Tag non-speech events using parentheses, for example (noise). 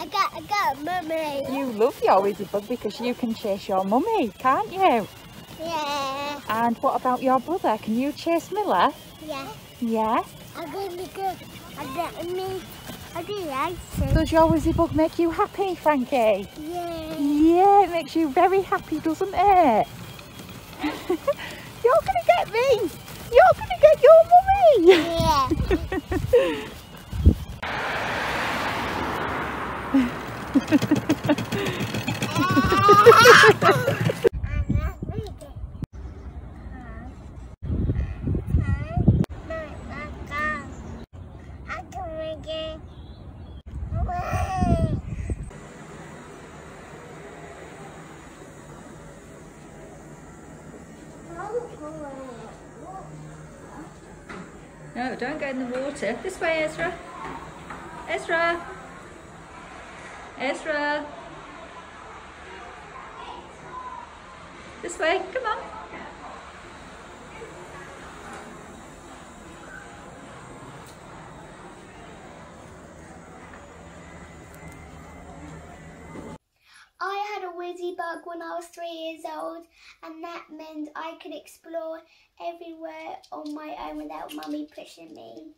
I got, I got mummy. You love your Wizzybug because you can chase your mummy, can't you? Yeah, And what about your brother? Can you chase Miller? yeah. Yeah? I'm gonna go. I got me. I do like it. Does your Wizzybug make you happy, Frankie? Yeah. Yeah, it makes you very happy, doesn't it? (laughs) You're gonna get me! You're gonna get your mummy! Yeah. (laughs) No, don't go in the water. This way, Ezra. Ezra. Ezra. This way, come on. I had a Wizzybug when I was three years old, and that meant I could explore everywhere on my own without mummy pushing me.